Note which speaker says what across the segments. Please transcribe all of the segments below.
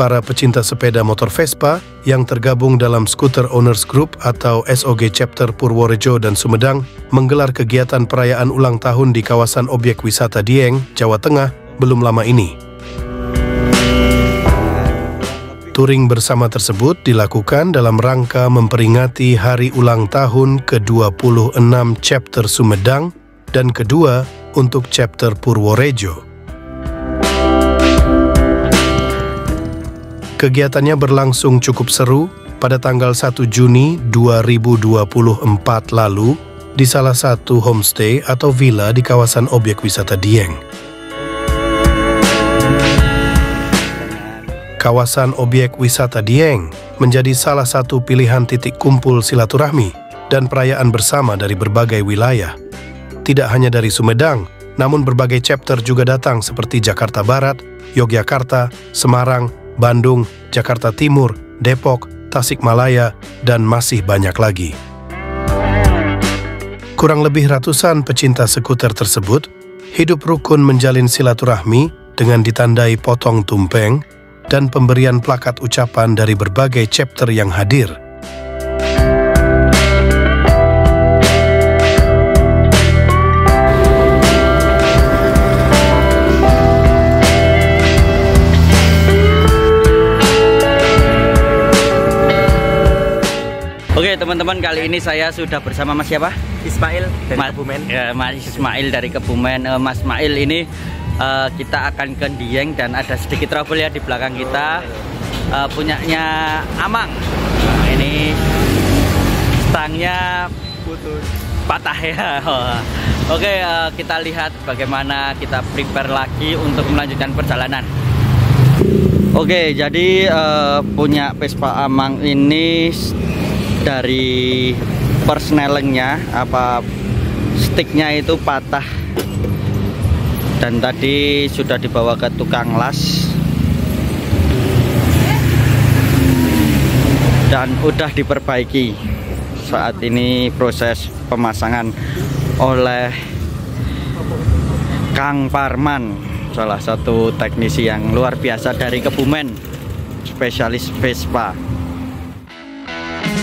Speaker 1: para pecinta sepeda motor Vespa yang tergabung dalam Scooter Owners Group atau SOG Chapter Purworejo dan Sumedang menggelar kegiatan perayaan ulang tahun di kawasan objek wisata Dieng, Jawa Tengah belum lama ini. Touring bersama tersebut dilakukan dalam rangka memperingati hari ulang tahun ke-26 Chapter Sumedang dan kedua untuk Chapter Purworejo. Kegiatannya berlangsung cukup seru pada tanggal 1 Juni 2024 lalu di salah satu homestay atau villa di kawasan objek wisata Dieng. Kawasan objek wisata Dieng menjadi salah satu pilihan titik kumpul silaturahmi dan perayaan bersama dari berbagai wilayah. Tidak hanya dari Sumedang, namun berbagai chapter juga datang seperti Jakarta Barat, Yogyakarta, Semarang, Bandung, Jakarta Timur, Depok, Tasikmalaya, dan masih banyak lagi. Kurang lebih ratusan pecinta skuter tersebut hidup rukun menjalin silaturahmi dengan ditandai potong tumpeng dan pemberian plakat ucapan dari berbagai chapter yang hadir.
Speaker 2: Oke teman-teman kali ini saya sudah bersama Mas siapa?
Speaker 3: Ismail dari
Speaker 2: Mas,
Speaker 3: Kebumen.
Speaker 2: Ya, Mas Ismail dari Kebumen. Eh, Mas Ismail ini eh, kita akan ke Dieng dan ada sedikit trouble ya di belakang kita. Eh, punyanya Amang. Nah, ini stangnya
Speaker 3: Putus.
Speaker 2: patah ya. Oke eh, kita lihat bagaimana kita prepare lagi untuk melanjutkan perjalanan. Oke jadi eh, punya Vespa Amang ini dari persnelingnya apa sticknya itu patah. Dan tadi sudah dibawa ke tukang las. Dan udah diperbaiki saat ini proses pemasangan oleh Kang Parman salah satu teknisi yang luar biasa dari Kebumen spesialis Vespa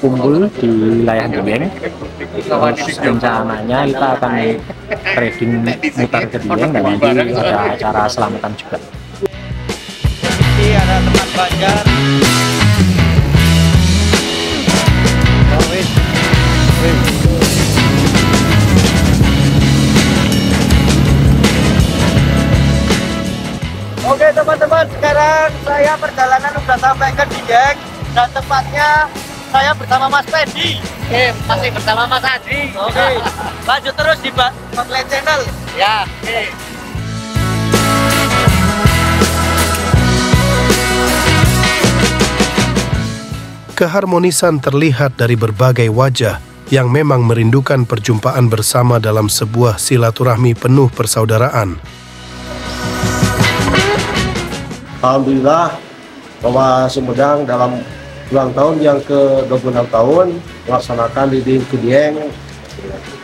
Speaker 3: kumpul di wilayah Dieng. Terus rencananya kita akan trading mutar ke Dieng dan nanti ada acara selamatan juga.
Speaker 2: Ada teman Banjar. Oh. Oke teman-teman, sekarang saya perjalanan sudah sampai ke Dieng dan tepatnya saya bersama Mas Pendi.
Speaker 4: Oke, masih bersama Mas Adri.
Speaker 2: Oke, lanjut terus di Hotline Channel.
Speaker 4: Ya,
Speaker 2: Oke.
Speaker 1: Keharmonisan terlihat dari berbagai wajah yang memang merindukan perjumpaan bersama dalam sebuah silaturahmi penuh persaudaraan.
Speaker 5: Alhamdulillah bahwa Sumedang dalam ulang tahun yang ke-26 tahun melaksanakan Diding Kudieng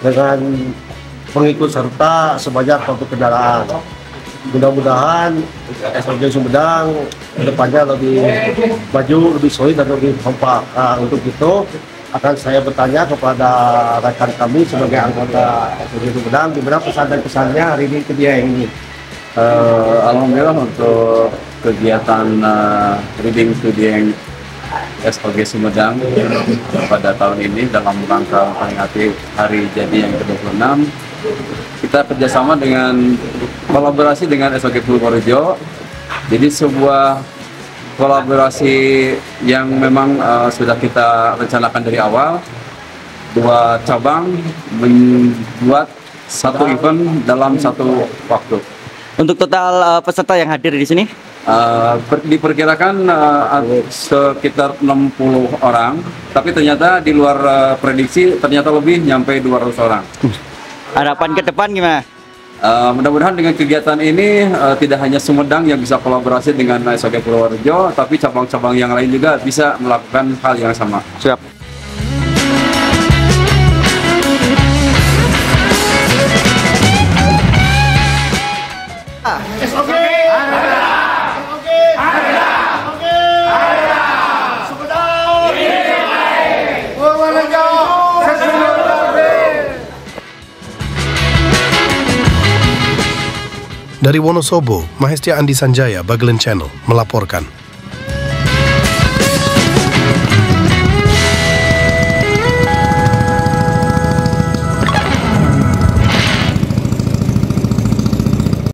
Speaker 5: dengan pengikut serta sebanyak 40 kendaraan. Mudah-mudahan SOG Sumedang ke depannya lebih maju, lebih solid dan lebih kompak. Nah, untuk itu akan saya bertanya kepada rekan kami sebagai anggota SOG Sumedang gimana pesan dan pesannya hari ini ke Dieng ini.
Speaker 6: Eh, Alhamdulillah untuk kegiatan eh, Reading Studying SOG Sumedang pada tahun ini dalam rangka memperingati hari jadi yang ke-26. Kita kerjasama dengan kolaborasi dengan SOG Purworejo jadi sebuah kolaborasi yang memang eh, sudah kita rencanakan dari awal. Dua cabang membuat satu event dalam satu waktu.
Speaker 2: Untuk total eh, peserta yang hadir di sini
Speaker 6: Uh, per- diperkirakan uh, sekitar 60 orang, tapi ternyata di luar uh, prediksi ternyata lebih nyampe 200 orang.
Speaker 2: Harapan ke depan gimana?
Speaker 6: Uh, mudah-mudahan dengan kegiatan ini uh, tidak hanya Sumedang yang bisa kolaborasi dengan SOG Purworejo, tapi cabang-cabang yang lain juga bisa melakukan hal yang sama.
Speaker 2: Siap.
Speaker 1: Dari Wonosobo, Mahestia Andi Sanjaya, Bagelen Channel, melaporkan.